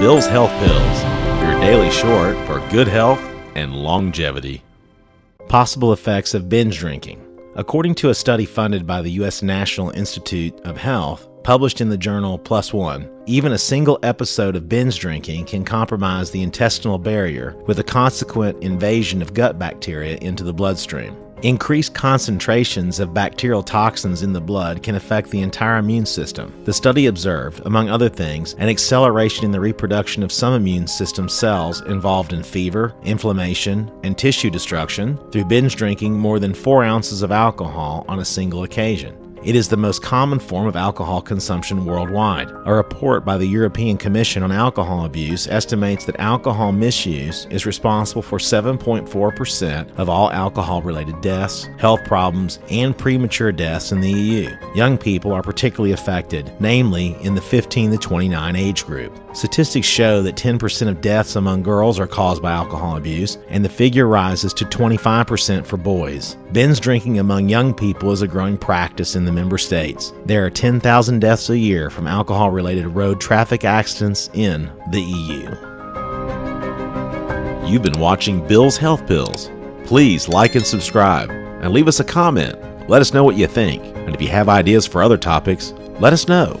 Bill's Health Pills, your daily short for good health and longevity. Possible effects of binge drinking. According to a study funded by the U.S. National Institute of Health, published in the journal ONE, even a single episode of binge drinking can compromise the intestinal barrier with a consequent invasion of gut bacteria into the bloodstream. Increased concentrations of bacterial toxins in the blood can affect the entire immune system. The study observed, among other things, an acceleration in the reproduction of some immune system cells involved in fever, inflammation, and tissue destruction through binge drinking more than 4 ounces of alcohol on a single occasion. It is the most common form of alcohol consumption worldwide. A report by the European Commission on Alcohol Abuse estimates that alcohol misuse is responsible for 7.4% of all alcohol related deaths, health problems, and premature deaths in the EU. Young people are particularly affected, namely in the 15 to 29 age group. Statistics show that 10% of deaths among girls are caused by alcohol abuse, and the figure rises to 25% for boys. Binge drinking among young people is a growing practice in the member states. There are 10,000 deaths a year from alcohol related road traffic accidents in the EU. You've been watching Bill's Health Pills. Please like and subscribe and leave us a comment. Let us know what you think. And if you have ideas for other topics, let us know.